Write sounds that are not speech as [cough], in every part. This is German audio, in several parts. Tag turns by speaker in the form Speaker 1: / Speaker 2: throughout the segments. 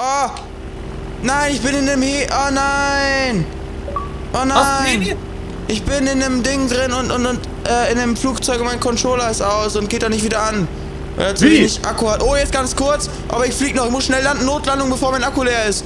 Speaker 1: Oh! Nein, ich bin in dem He... Oh nein! Oh nein! Ich bin in dem Ding drin und, und, und äh, in dem Flugzeug und mein Controller ist aus und geht da nicht wieder an. Weil zu
Speaker 2: Wie?
Speaker 1: Akku hat. Oh, jetzt ganz kurz. Aber ich flieg noch. Ich muss schnell landen. Notlandung, bevor mein Akku leer ist.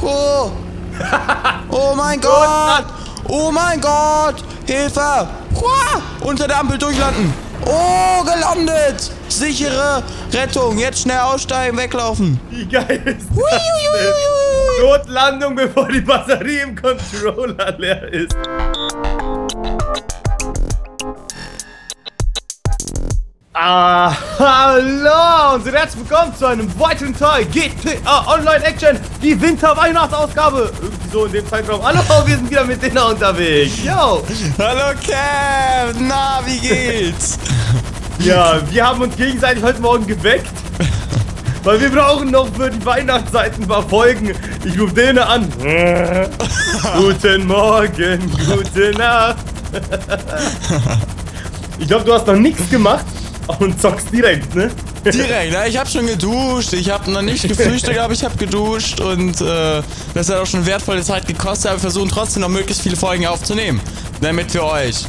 Speaker 1: Oh! [laughs] Oh mein Gott! Oh mein Gott! Hilfe! Unter der Ampel durchlanden. Oh, gelandet! Sichere Rettung. Jetzt schnell aussteigen, weglaufen.
Speaker 2: Wie geil ist das denn? Notlandung, bevor die Batterie im Controller leer ist. Ah, hallo und sehr herzlich willkommen zu einem weiteren Teil GTA Online Action, die Winter-Weihnachtsausgabe. Irgendwie so in dem Zeitraum. Hallo, wir sind wieder mit Dinner unterwegs. Yo!
Speaker 1: Hallo Cam! Na, wie geht's? [laughs]
Speaker 2: Ja, wir haben uns gegenseitig heute Morgen geweckt. Weil wir brauchen noch für die Weihnachtszeiten ein paar Folgen. Ich rufe den an. [laughs] guten Morgen, gute Nacht. ich glaube, du hast noch nichts gemacht und zockst direkt, ne?
Speaker 1: Direkt, ne? Ich habe schon geduscht. Ich habe noch nicht gefrühstückt, aber ich habe geduscht und äh, das hat auch schon wertvolle Zeit gekostet. Aber wir versuchen trotzdem noch möglichst viele Folgen aufzunehmen, damit wir euch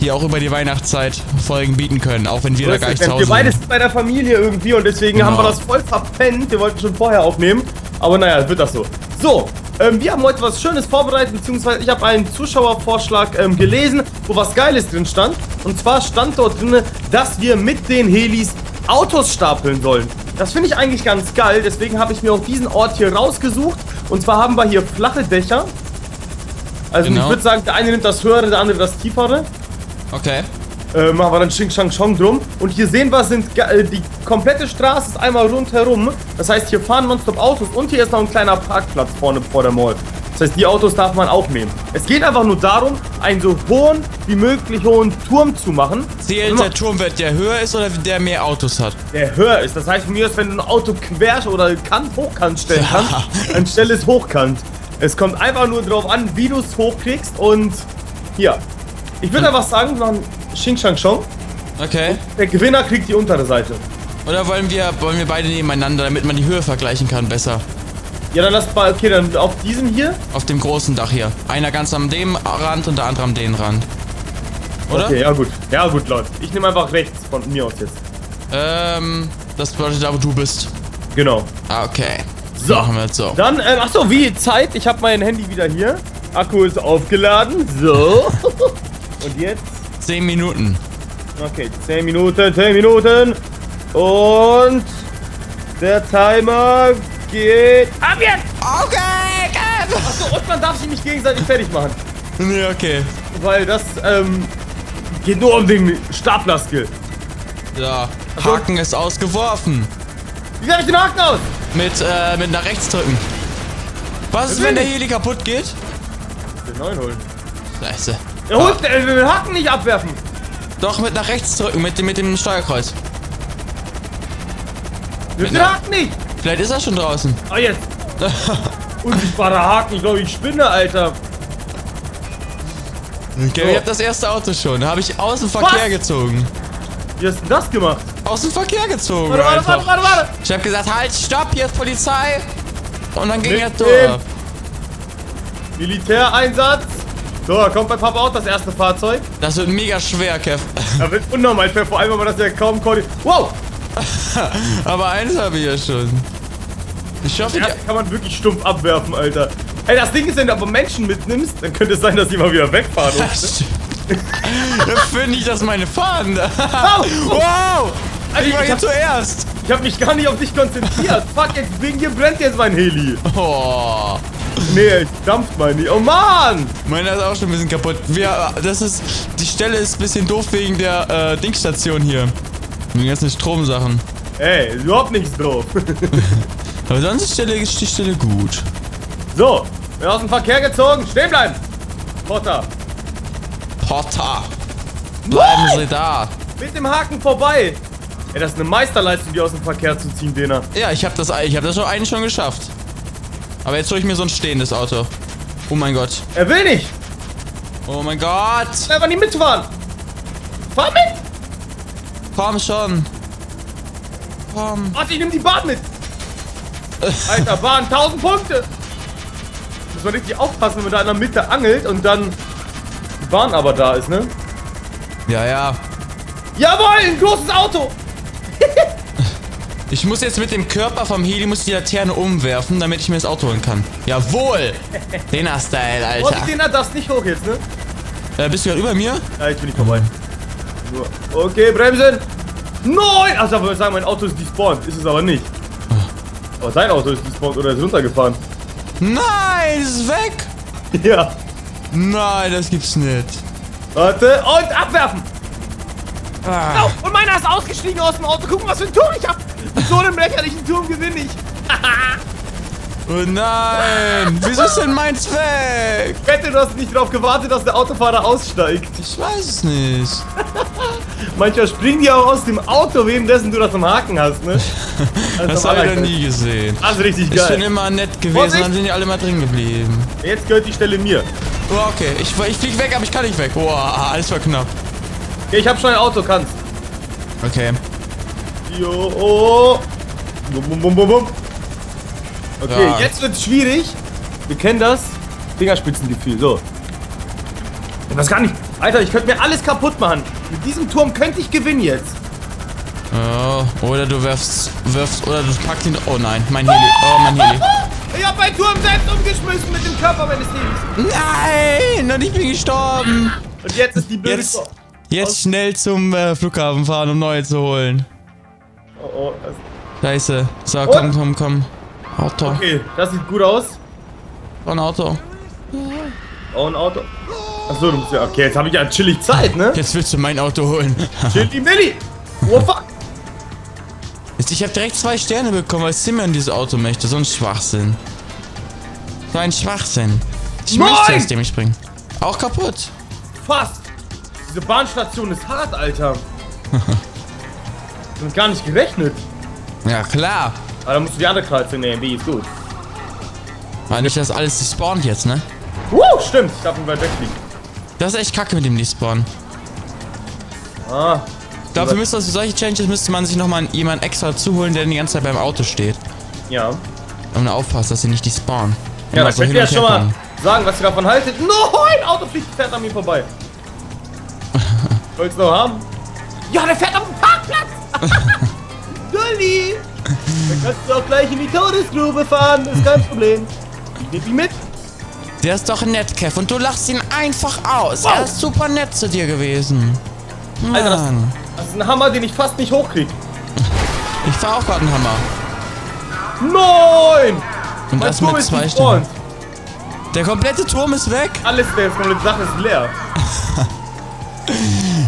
Speaker 1: hier auch über die Weihnachtszeit Folgen bieten können, auch wenn wir da gar nicht zu
Speaker 2: wir
Speaker 1: Hause
Speaker 2: beide
Speaker 1: sind.
Speaker 2: sind bei der Familie irgendwie und deswegen
Speaker 1: Genau.
Speaker 2: haben wir das voll verpennt. Wir wollten schon vorher aufnehmen, aber naja, wird das so. So, ähm, wir haben heute was Schönes vorbereitet, beziehungsweise ich habe einen Zuschauervorschlag ähm, gelesen, wo was Geiles drin stand. Und zwar stand dort drin, dass wir mit den Helis Autos stapeln sollen. Das finde ich eigentlich ganz geil, deswegen habe ich mir auch diesen Ort hier rausgesucht. Und zwar haben wir hier flache Dächer. Also
Speaker 1: Genau.
Speaker 2: ich würde sagen, der eine nimmt das höhere, der andere das tiefere.
Speaker 1: Okay.
Speaker 2: Äh, machen wir dann Xing Shang Chong drum. Und hier sehen wir, sind äh, die komplette Straße ist einmal rundherum. Das heißt, hier fahren nonstop Autos und hier ist noch ein kleiner Parkplatz vorne vor der Mall. Das heißt, die Autos darf man auch nehmen. Es geht einfach nur darum, einen so hohen wie möglich hohen Turm zu machen,
Speaker 1: Zählt der Turmwert, der höher ist oder der mehr Autos hat?
Speaker 2: der höher ist. Das heißt, von mir ist, wenn du ein Auto quer oder kant hochkant stellen kannst, dann stell es hochkant. Es kommt einfach nur drauf an, wie du es hochkriegst und hier. Ich würde einfach sagen, wir machen Xing Shang Chong.
Speaker 1: Okay.
Speaker 2: Der Gewinner kriegt die untere Seite.
Speaker 1: Oder wollen wir, wollen wir beide nebeneinander, damit man die Höhe vergleichen kann, besser?
Speaker 2: Ja, dann lass mal, okay, dann auf diesem hier.
Speaker 1: Auf dem großen Dach hier. Einer ganz am dem Rand und der andere am den Rand. Oder?
Speaker 2: Okay, ja gut. Ja gut, Leute. Ich nehme einfach rechts von mir aus jetzt.
Speaker 1: Ähm, das bedeutet da, wo du bist.
Speaker 2: Genau.
Speaker 1: Ah, okay.
Speaker 2: So.
Speaker 1: Machen wir jetzt so.
Speaker 2: Dann, ähm, achso, wie Zeit? Ich habe mein Handy wieder hier. Akku ist aufgeladen. So. [laughs] Und jetzt?
Speaker 1: 10 Minuten.
Speaker 2: Okay, 10 Minuten, 10 Minuten. Und der Timer geht ab jetzt.
Speaker 1: Okay, Kev!
Speaker 2: Achso, und man darf sich nicht gegenseitig fertig machen.
Speaker 1: Nee, okay.
Speaker 2: Weil das, ähm, geht nur um den Stapler-Skill.
Speaker 1: Ja, Haken ist ausgeworfen.
Speaker 2: Wie werfe ich den Haken aus?
Speaker 1: Mit, äh, mit nach rechts drücken. Was ist, wenn der. Heli kaputt geht?
Speaker 2: Den neuen holen.
Speaker 1: Scheiße.
Speaker 2: Er holt äh, den Haken nicht abwerfen.
Speaker 1: Doch, mit nach rechts drücken, mit dem, mit dem Steuerkreuz.
Speaker 2: Wirf den Haken nicht.
Speaker 1: Vielleicht ist er schon draußen.
Speaker 2: Ah, jetzt. [laughs] Unsichtbarer Haken. Ich glaube, ich spinne, Alter.
Speaker 1: Okay,
Speaker 2: So.
Speaker 1: ich hab das erste Auto schon. Da habe ich aus dem Verkehr
Speaker 2: Was?
Speaker 1: gezogen.
Speaker 2: Wie hast du das gemacht?
Speaker 1: Aus dem Verkehr gezogen.
Speaker 2: Warte, warte, warte, warte, warte.
Speaker 1: Ich habe gesagt, halt, stopp, hier ist Polizei. Und dann ging
Speaker 2: Mit
Speaker 1: er durch.
Speaker 2: Militäreinsatz. So, da kommt bei Papa auch das erste Fahrzeug.
Speaker 1: Das wird mega schwer, Kev.
Speaker 2: Da wird unnormal schwer, vor allem, weil man das ja kaum koordiniert. Wow! [laughs]
Speaker 1: Aber eins habe ich ja schon. Ich hoffe,
Speaker 2: Das
Speaker 1: die...
Speaker 2: kann man wirklich stumpf abwerfen, Alter. Ey, das Ding ist, wenn du aber Menschen mitnimmst, dann könnte es sein, dass die mal wieder wegfahren.
Speaker 1: Da finde ich, dass meine fahren.
Speaker 2: Au!
Speaker 1: wow!
Speaker 2: Alter,
Speaker 1: Ich war
Speaker 2: ich hab-
Speaker 1: zuerst.
Speaker 2: Ich habe mich gar nicht auf dich konzentriert. [laughs] Fuck, jetzt wegen dir brennt jetzt mein Heli.
Speaker 1: Oh.
Speaker 2: Nee, ich dampft mein Heli. Oh Mann!
Speaker 1: Meiner ist auch schon ein bisschen kaputt. Wir, das ist, die Stelle ist ein bisschen doof wegen der äh, Dingstation hier. Wegen den ganzen Stromsachen.
Speaker 2: Ey, überhaupt nichts drauf. [laughs]
Speaker 1: Aber sonst ist die Stelle, ist die Stelle gut.
Speaker 2: so, wir aus dem Verkehr gezogen. Stehen bleiben. Potter.
Speaker 1: Potter. Bleiben Sie da.
Speaker 2: Mit dem Haken vorbei. Ey, das ist eine Meisterleistung, die aus dem Verkehr zu ziehen, Dena.
Speaker 1: Ja, ich habe das, ich hab das schon eigentlich schon geschafft. Aber jetzt hole ich mir so ein stehendes Auto. Oh mein Gott.
Speaker 2: Er will nicht.
Speaker 1: Oh mein Gott.
Speaker 2: Einfach nicht mitfahren. Fahr mit.
Speaker 1: Komm schon. Komm.
Speaker 2: Warte, ich nehme die Bahn mit. Alter, waren 1000 Punkte! Muss man richtig aufpassen, wenn man da in der Mitte angelt und dann die Bahn aber da ist, ne?
Speaker 1: Ja, ja.
Speaker 2: Jawohl, ein großes Auto! [laughs]
Speaker 1: Ich muss jetzt mit dem Körper vom Heli muss die Laterne umwerfen, damit ich mir das Auto holen kann. Jawohl! [laughs] Dena-Style,
Speaker 2: Oh,
Speaker 1: Alter.
Speaker 2: die Dena darfst nicht hoch jetzt, ne?
Speaker 1: Äh, bist du gerade über mir?
Speaker 2: Ja, jetzt bin ich vorbei. Nur- Okay, bremsen! Nein! Also, aber sagen, mein Auto ist despawned. Ist es aber nicht. Oh, dein Auto ist despawned oder ist runtergefahren.
Speaker 1: Nein, es ist weg!
Speaker 2: Ja.
Speaker 1: Nein, das gibt's nicht.
Speaker 2: Warte, und abwerfen!
Speaker 1: Ah.
Speaker 2: Oh, und meiner ist ausgestiegen aus dem Auto. Guck mal, was für ein Turm ich hab. Mit so einem lächerlichen Turm gewinne ich. [laughs]
Speaker 1: Oh nein! Wieso ist denn meins weg?
Speaker 2: Wette, du hast nicht darauf gewartet, dass der Autofahrer aussteigt.
Speaker 1: Ich weiß es nicht. [laughs]
Speaker 2: Manchmal springen die auch aus dem Auto, währenddessen du das am Haken hast, ne? [laughs]
Speaker 1: Das habe ich noch nie gesehen.
Speaker 2: Also richtig
Speaker 1: Ich bin
Speaker 2: geil.
Speaker 1: immer nett gewesen,
Speaker 2: Vorsicht!
Speaker 1: dann sind die alle mal drin geblieben.
Speaker 2: Jetzt gehört die Stelle mir.
Speaker 1: Oh, okay. Ich, ich flieg weg, aber ich kann nicht weg. Boah, alles war knapp.
Speaker 2: Okay, ich hab schon ein Auto, kannst.
Speaker 1: Okay.
Speaker 2: Jo, oh. Bum, bum, bum, bum, bum. Okay,
Speaker 1: Ja.
Speaker 2: jetzt wird's schwierig. Wir kennen das. Fingerspitzengefühl, so. Ich weiß gar nicht. Alter, ich könnte mir alles kaputt machen. Mit diesem Turm könnte ich gewinnen jetzt.
Speaker 1: Oh, oder du wirfst, wirfst, oder du packst ihn. Oh nein, mein Heli. Oh, mein Heli. [laughs]
Speaker 2: Ich hab meinen Turm selbst umgeschmissen mit dem Körper meines Helis.
Speaker 1: Nein! Und ich bin gestorben.
Speaker 2: Und jetzt ist die blöde
Speaker 1: Jetzt, jetzt schnell zum äh, Flughafen fahren, um neue zu holen.
Speaker 2: Oh, oh, das
Speaker 1: Scheiße. So, komm, komm, komm. Auto.
Speaker 2: Okay, das sieht gut aus.
Speaker 1: Oh, ein Auto.
Speaker 2: Oh, ein Auto. Achso, du musst ja. Okay, jetzt habe ich ja chillig Zeit, ne?
Speaker 1: Jetzt willst du mein Auto holen. [laughs]
Speaker 2: Chilli Milli. Oh fuck.
Speaker 1: Ich habe direkt zwei Sterne bekommen, weil Simeon dieses Auto möchte. So ein Schwachsinn. So ein Schwachsinn. Ich
Speaker 2: Nein!
Speaker 1: möchte es dem ich bringen. Auch kaputt.
Speaker 2: Fast. Diese Bahnstation ist hart, Alter. [laughs] Damit gar nicht gerechnet.
Speaker 1: Ja, klar.
Speaker 2: Aber dann musst du die andere Kreuzung nehmen. Die ist gut.
Speaker 1: War nicht, dass alles despawnt jetzt, ne?
Speaker 2: Uh, stimmt. Ich darf nicht weit wegfliegen.
Speaker 1: Das ist echt kacke mit dem Despawn.
Speaker 2: Ah.
Speaker 1: Ich glaube, für müsste für solche Challenges müsste man sich nochmal jemanden extra zuholen, der die ganze Zeit beim Auto steht.
Speaker 2: Ja.
Speaker 1: Und aufpasst, dass sie nicht despawnen.
Speaker 2: Ja, dann könnt ihr ja schon mal
Speaker 1: kommen.
Speaker 2: sagen, was ihr davon haltet. Nein! Auto fliegt, fährt an mir vorbei. [laughs] Wollt's noch haben? Ja, der fährt auf dem Parkplatz! [laughs] Dulli! Dann kannst du auch gleich in die Todesgrube fahren, ist kein Problem. Ich nehm ihn mit.
Speaker 1: Der ist doch nett, Kev, und du lachst ihn einfach aus.
Speaker 2: Wow.
Speaker 1: Er ist super nett zu dir gewesen.
Speaker 2: Alter, das-
Speaker 1: Mann.
Speaker 2: Das ist ein Hammer, den ich fast nicht hochkrieg.
Speaker 1: Ich fahr auch gerade einen Hammer.
Speaker 2: Nein!
Speaker 1: Und
Speaker 2: Mein
Speaker 1: das
Speaker 2: Turm
Speaker 1: mit zwei. Sternen. Der komplette Turm ist weg.
Speaker 2: Alles, der komplette Sache ist leer. [laughs]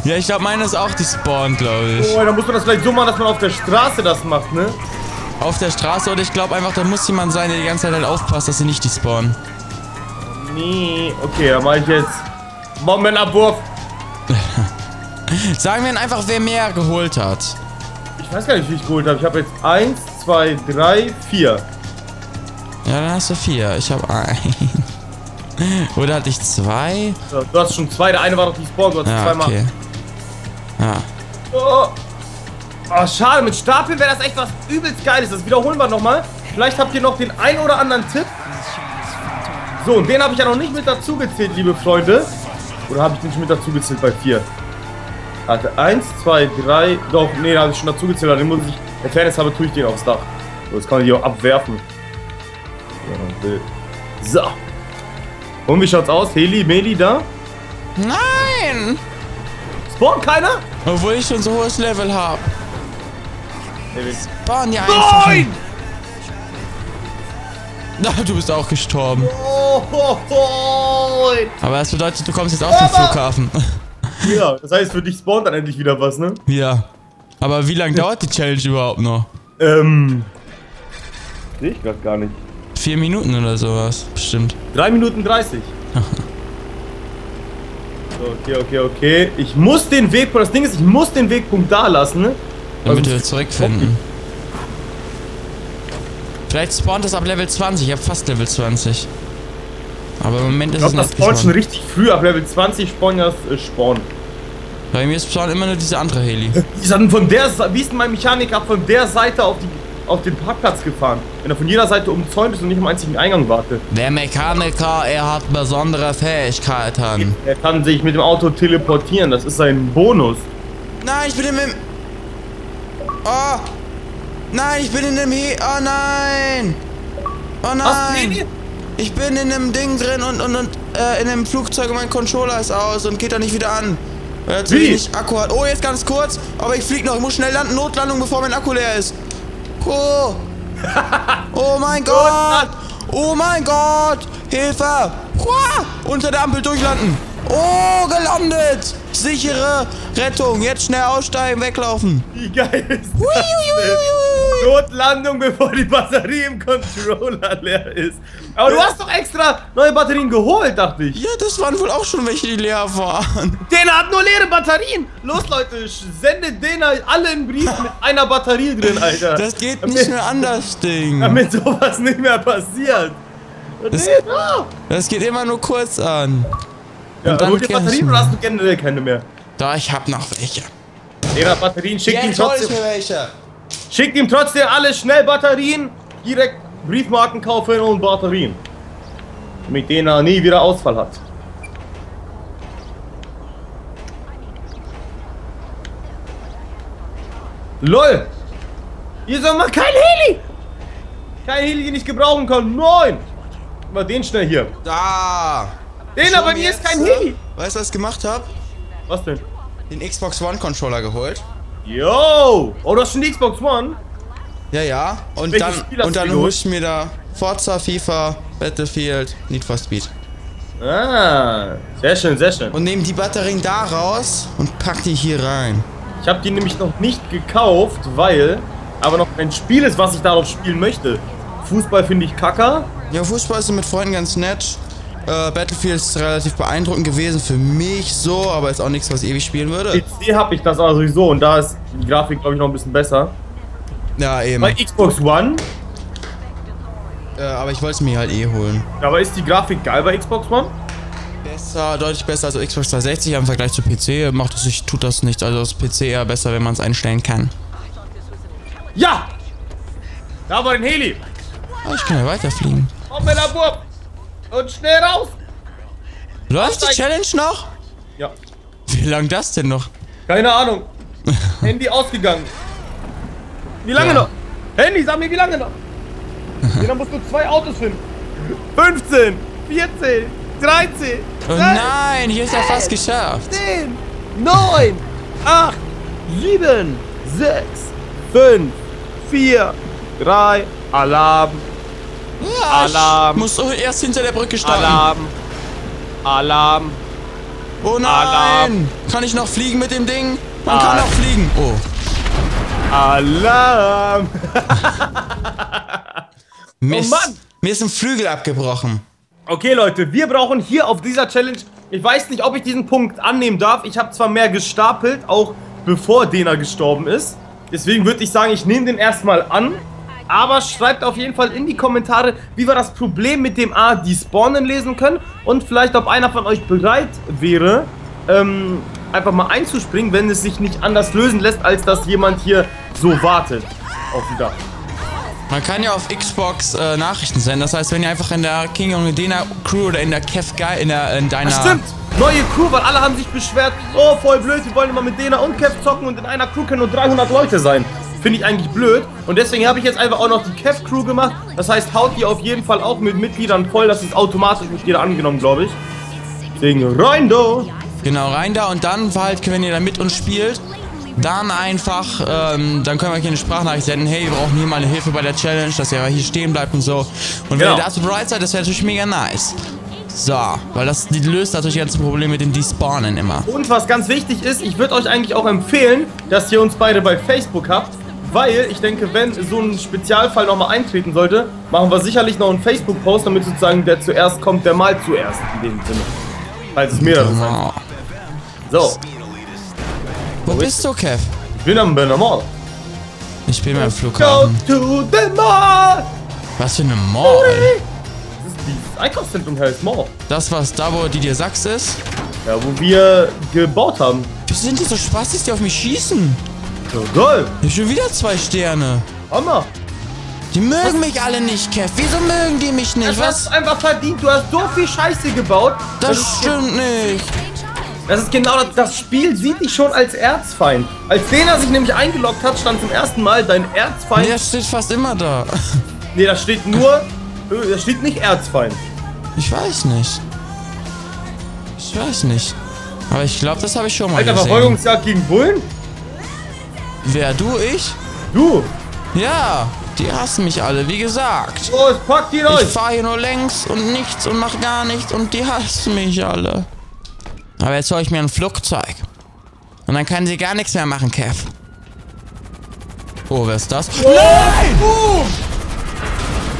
Speaker 1: Ja, ich glaube, meiner ist auch despawned, glaube ich.
Speaker 2: Oh, dann muss man das vielleicht so machen, dass man auf der Straße das macht, ne?
Speaker 1: Auf der Straße oder ich glaube einfach, da muss jemand sein, der die ganze Zeit halt aufpasst, dass sie nicht despawnen.
Speaker 2: Nee. Okay, dann mache ich jetzt Bombenabwurf. [laughs]
Speaker 1: Sagen wir einfach, wer mehr geholt hat.
Speaker 2: Ich weiß gar nicht, wie ich geholt habe. Ich habe jetzt 1, 2, 3, 4.
Speaker 1: Ja, dann hast du vier. Ich habe ein. [laughs] Oder hatte ich zwei?
Speaker 2: So, du hast schon zwei. Der eine war doch die Spawn, du hast
Speaker 1: Ja,
Speaker 2: zweimal.
Speaker 1: okay. Ja.
Speaker 2: Oh. oh, schade. Mit Stapel wäre das echt was übelst Geiles. Das wiederholen wir nochmal. Vielleicht habt ihr noch den ein oder anderen Tipp. So, und den habe ich ja noch nicht mit dazu gezählt, liebe Freunde. Oder habe ich den schon mit dazu gezählt bei 4? Warte, 1, 2, 3. Doch, nee, da habe ich schon dazu gezählt. Den muss ich. Der Fairness habe, tue ich den aufs Dach. So, jetzt kann ich die auch abwerfen. So. Und wie schaut's aus? Heli, Meli da?
Speaker 1: Nein!
Speaker 2: Spawn keiner?
Speaker 1: Obwohl ich schon so hohes Level habe. Spawn ja einfach.
Speaker 2: Nein!
Speaker 1: Na, du bist auch gestorben.
Speaker 2: Oh, oh, oh.
Speaker 1: Aber das bedeutet, du kommst jetzt auf den Flughafen. [laughs]
Speaker 2: Ja, das heißt, für dich spawnt dann endlich wieder was, ne?
Speaker 1: ja. Aber wie lange dauert die Challenge überhaupt noch?
Speaker 2: Ähm. Sehe ich gerade gar nicht.
Speaker 1: Vier Minuten oder sowas, bestimmt.
Speaker 2: 3 Minuten 30. so, [laughs] okay, okay, okay. Ich muss den Wegpunkt, das Ding ist, ich muss den Wegpunkt da lassen, ne?
Speaker 1: Damit
Speaker 2: Also-
Speaker 1: wir zurückfinden. Vielleicht spawnt es ab Level 20. Ich habe fast Level 20. Aber im Moment
Speaker 2: Ich
Speaker 1: ist es
Speaker 2: glaube, das
Speaker 1: nicht
Speaker 2: spawnt schon richtig früh, ab Level 20 spawnen das äh, Spawn.
Speaker 1: Bei mir spawnt immer nur diese andere Heli.
Speaker 2: Die sind von der Sa- wie ist denn mein Mechanik ab von der Seite auf die auf den Parkplatz gefahren. Wenn er von jeder Seite umzäunt ist und nicht am einzigen Eingang wartet.
Speaker 1: Der Mechaniker, er hat besondere Fähigkeiten.
Speaker 2: Er kann sich mit dem Auto teleportieren, das ist sein Bonus.
Speaker 1: Nein, ich bin in dem... Oh! Nein, ich bin in dem He... Oh nein! Oh?
Speaker 2: Nee,
Speaker 1: nein!
Speaker 2: nee.
Speaker 1: Ich bin in dem Ding drin und, und, und äh, in dem Flugzeug und mein Controller ist aus und geht da nicht wieder an. Weil er zu
Speaker 2: Wie?
Speaker 1: wenig Akku hat. Oh, jetzt ganz kurz, aber ich flieg noch. Ich muss schnell landen. Notlandung, bevor mein Akku leer ist. Oh! [laughs] Oh mein Gott! Oh mein Gott! Hilfe! Unter der Ampel durchlanden. Oh, gelandet! Sichere Rettung. Jetzt schnell aussteigen, weglaufen.
Speaker 2: Wie geil ist das
Speaker 1: hui.
Speaker 2: Notlandung, bevor die Batterie im Controller leer ist. Aber du hast doch extra neue Batterien geholt, dachte ich.
Speaker 1: Ja, das waren wohl auch schon welche, die leer waren.
Speaker 2: Dena hat nur leere Batterien. Los, Leute, sendet Dena alle einen Brief mit einer Batterie drin, Alter.
Speaker 1: Das geht nicht mehr anders, Ding.
Speaker 2: Damit sowas nicht mehr passiert.
Speaker 1: Das-
Speaker 2: Dena!
Speaker 1: Das geht immer nur kurz an.
Speaker 2: Ja,
Speaker 1: dann
Speaker 2: holt ihr
Speaker 1: geht's
Speaker 2: Batterien oder hast du generell keine mehr?
Speaker 1: Da, ich hab noch welche.
Speaker 2: Dena, Batterien, schickt ihm
Speaker 1: Jetzt hol ich
Speaker 2: trotzdem.
Speaker 1: mir welche.
Speaker 2: Schickt ihm trotzdem alle schnell Batterien. Direkt Briefmarken kaufen und Batterien. Damit Dena nie wieder Ausfall hat. LOL! Hier soll mal kein Heli! Kein Heli, den ich gebrauchen kann. Nein! Mal den schnell hier.
Speaker 1: Da.
Speaker 2: Den, aber hier ist kein? Heli.
Speaker 1: Weißt du, was ich gemacht hab?
Speaker 2: Was denn?
Speaker 1: Den Xbox One Controller geholt.
Speaker 2: Yo! Oh, du hast schon die Xbox One?
Speaker 1: Ja, ja. Und dann, und dann hol ich mir da Forza, FIFA, Battlefield, Need for Speed.
Speaker 2: Ah, sehr schön, sehr schön.
Speaker 1: Und nehm die Batterien da raus und pack die hier rein.
Speaker 2: Ich habe die nämlich noch nicht gekauft, weil aber noch ein Spiel ist, was ich darauf spielen möchte. Fußball finde ich kacker.
Speaker 1: Ja, Fußball ist mit Freunden ganz nett. Äh, Battlefield ist relativ beeindruckend gewesen für mich so, aber ist auch nichts, was ich ewig spielen würde.
Speaker 2: PC habe ich das aber sowieso und da ist die Grafik, glaube ich, noch ein bisschen besser.
Speaker 1: Ja, eben.
Speaker 2: Bei Xbox One,
Speaker 1: Äh, aber ich wollte es mir halt eh holen.
Speaker 2: aber ist die Grafik geil bei Xbox One?
Speaker 1: Besser, deutlich besser als Xbox 360 im Vergleich zu PC. Macht es sich, tut das nicht. Also das PC eher besser, wenn man es einstellen kann.
Speaker 2: Ja! Da war ein Heli.
Speaker 1: Aber ich kann ja weiterfliegen.
Speaker 2: Komm, Bub. Und schnell raus.
Speaker 1: Läuft die. Challenge noch?
Speaker 2: Ja,
Speaker 1: Wie lang das denn noch?
Speaker 2: keine Ahnung. [laughs] Handy ausgegangen. Wie lange
Speaker 1: Ja.
Speaker 2: noch? Handy, sag mir, wie lange noch? Ja, dann musst du zwei Autos finden. 15, 14, 13,
Speaker 1: Oh nein, hier ist ja fast geschafft.
Speaker 2: 10, 9, 8, 7, 6, 5, 4, 3, Alarm,
Speaker 1: Ja,
Speaker 2: Alarm.
Speaker 1: Ich muss erst hinter der Brücke starten.
Speaker 2: Alarm, Alarm.
Speaker 1: Oh nein.
Speaker 2: Alarm.
Speaker 1: Kann ich noch fliegen mit dem Ding? Man
Speaker 2: Ah.
Speaker 1: kann noch fliegen. Oh.
Speaker 2: Alarm! [laughs]
Speaker 1: Mist.
Speaker 2: Mann.
Speaker 1: Mir ist ein Flügel abgebrochen.
Speaker 2: Okay, Leute, wir brauchen hier auf dieser Challenge. Ich weiß nicht, ob ich diesen Punkt annehmen darf. Ich habe zwar mehr gestapelt, auch bevor Dena gestorben ist. Deswegen würde ich sagen, ich nehme den erstmal an. Aber schreibt auf jeden Fall in die Kommentare, wie wir das Problem mit dem A, die Spawnen lesen können. Und vielleicht, ob einer von euch bereit wäre, ähm, einfach mal einzuspringen, wenn es sich nicht anders lösen lässt, als dass jemand hier so wartet auf dem Dach.
Speaker 1: Man kann ja auf Xbox äh, Nachrichten senden. Das heißt, wenn ihr einfach in der King und Medina Crew oder in der Kev Guy in der in deiner
Speaker 2: Das stimmt. Neue Crew, weil alle haben sich beschwert, oh voll blöd, wir wollen immer mit Dena und Kev zocken und in einer Crew können nur 300 Leute sein. Finde ich eigentlich blöd. Und deswegen habe ich jetzt einfach auch noch die Kev Crew gemacht. Das heißt, haut die auf jeden Fall auch mit Mitgliedern voll. Das ist automatisch mit jeder angenommen, glaube ich. Deswegen rein do.
Speaker 1: Genau, rein da und dann halt, wenn ihr da mit uns spielt, dann einfach, ähm, dann können wir euch eine Sprachnachricht senden, hey, wir brauchen hier mal eine Hilfe bei der Challenge, dass ihr hier stehen bleibt und so. Und wenn
Speaker 2: Genau.
Speaker 1: ihr dazu bereit seid, das wäre natürlich mega nice. So, weil das die löst natürlich das ganze Problem mit dem Despawnen immer.
Speaker 2: Und was ganz wichtig ist, ich würde euch eigentlich auch empfehlen, dass ihr uns beide bei Facebook habt. Weil ich denke, wenn so ein Spezialfall nochmal eintreten sollte, machen wir sicherlich noch einen Facebook-Post, damit sozusagen der zuerst kommt, der mal zuerst in dem Sinne. Falls es mehrere sind.
Speaker 1: Wow.
Speaker 2: So,
Speaker 1: Wo bist du, Kev?
Speaker 2: ich bin am Benamor.
Speaker 1: Ich bin beim
Speaker 2: Go
Speaker 1: Flughafen.
Speaker 2: to the mall!
Speaker 1: Was für eine Mall?
Speaker 2: Das ist die Einkaufszentrum heißt Mall.
Speaker 1: Das, was da, wo die dir sagst, ist?
Speaker 2: Ja, wo wir gebaut haben.
Speaker 1: Wieso sind die so Spastis, die auf mich schießen?
Speaker 2: So, geil.
Speaker 1: Ich hab schon wieder zwei Sterne.
Speaker 2: Hammer.
Speaker 1: Die mögen mich alle nicht, Kev. Wieso mögen die mich nicht?
Speaker 2: Das hast
Speaker 1: Was?
Speaker 2: du einfach verdient. Du hast so viel Scheiße gebaut.
Speaker 1: Das
Speaker 2: ist,
Speaker 1: stimmt nicht.
Speaker 2: das ist genau das. Das Spiel sieht dich schon als Erzfeind. Als Dena sich nämlich eingeloggt hat, stand zum ersten Mal dein Erzfeind.
Speaker 1: Der steht fast immer da. [laughs]
Speaker 2: Nee, da steht nur. Da steht nicht Erzfeind.
Speaker 1: Ich weiß nicht. Ich weiß nicht. Aber ich glaube, das habe ich schon mal
Speaker 2: Alter,
Speaker 1: gesehen.
Speaker 2: Verfolgungsjagd gegen Bullen?
Speaker 1: Wer, du, ich?
Speaker 2: Du!
Speaker 1: Ja, die hassen mich alle, wie gesagt.
Speaker 2: Los, pack die
Speaker 1: Ich
Speaker 2: durch!
Speaker 1: fahre hier nur längs und nichts und mach gar nichts und die hassen mich alle. Aber jetzt hole ich mir ein Flugzeug. Und dann kann sie gar nichts mehr machen, Kev. Oh, wer ist das?
Speaker 2: Nein! Boom!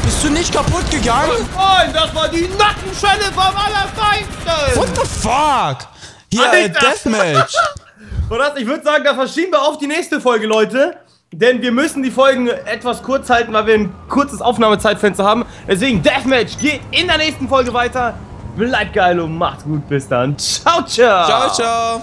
Speaker 1: Bist du nicht kaputt gegangen?
Speaker 2: Nein, das war die Nackenschelle vom Allerfeinsten!
Speaker 1: What the fuck? Hier, äh,
Speaker 2: Alter.
Speaker 1: Deathmatch. [laughs]
Speaker 2: Das, ich würde sagen, da verschieben wir auf die nächste Folge, Leute. Denn wir müssen die Folgen etwas kurz halten, weil wir ein kurzes Aufnahmezeitfenster haben. Deswegen, Deathmatch geht in der nächsten Folge weiter. Bleibt geil und macht's gut. Bis dann. Ciao, ciao.
Speaker 1: Ciao, ciao.